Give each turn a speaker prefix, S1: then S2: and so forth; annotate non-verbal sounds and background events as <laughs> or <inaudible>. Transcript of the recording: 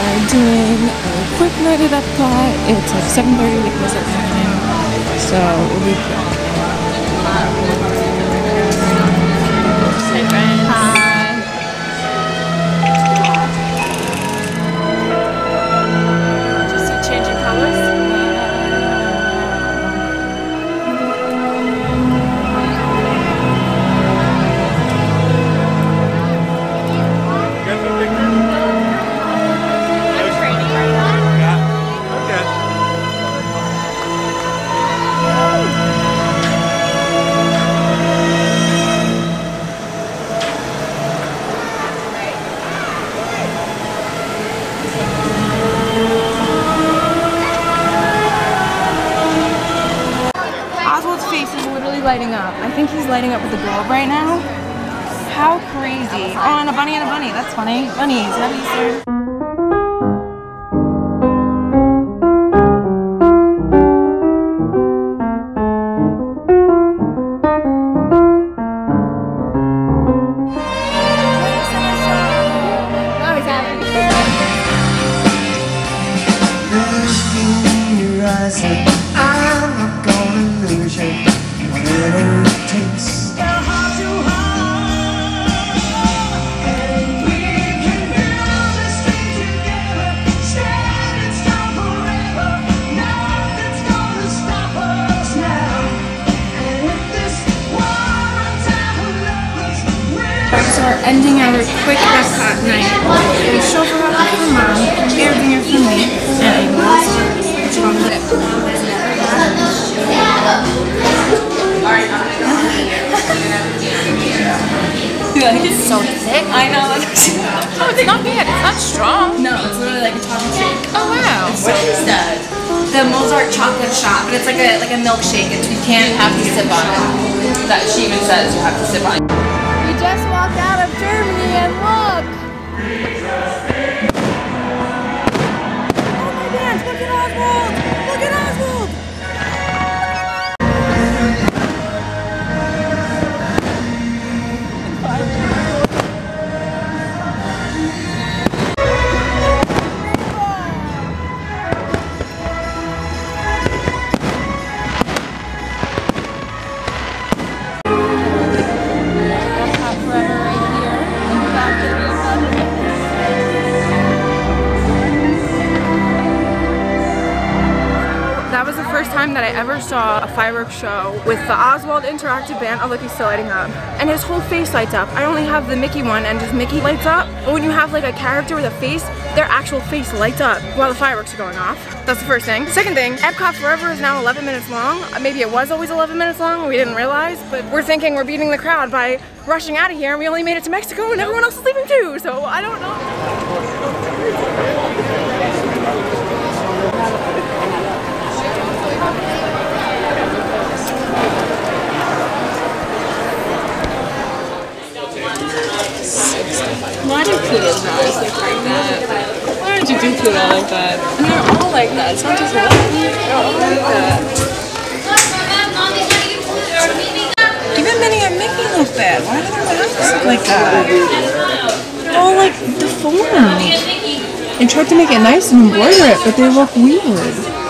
S1: are doing a quick night at Epcot. It's like 7.30 because it's morning, so we'll be. Lighting up. I think he's lighting up with the globe right now. How crazy. Oh, and a bunny and a bunny. That's funny. Bunnies.
S2: Looking in your eyes,
S1: we're ending our quick Epcot night. We Schöfferhofer for mom, beer dinner for me, and a glass of chocolate. <laughs> it's so thick. I know. <laughs>
S3: Oh, it's not bad. It's not strong.
S1: No, it's literally like a chocolate shake.
S3: Oh wow.
S1: What is that? The Mozart chocolate shot, but it's like a like a milkshake. It's, you can't have to sip on it.
S3: That she even says you have to sip on.
S1: We just walked out of Germany and look. First time that I ever saw a fireworks show with the Oswald Interactive Band. Oh look, he's still lighting up. And his whole face lights up. I only have the Mickey one and just Mickey lights up. But when you have like a character with a face, their actual face lights up while the fireworks are going off. That's the first thing. Second thing, Epcot Forever is now 11 minutes long. Maybe it was always 11 minutes long, we didn't realize, but we're thinking we're beating the crowd by rushing out of here and we only made it to Mexico and everyone else is leaving too, so I don't know.
S3: Why do look like that? Why would you do Pluto like that? And they're all like that. It's not just one. They're all like that.
S1: Even Minnie and Mickey look bad. Why do their mouths look like that? They're all like deformed. They tried to make it nice and embroider it, but they look weird.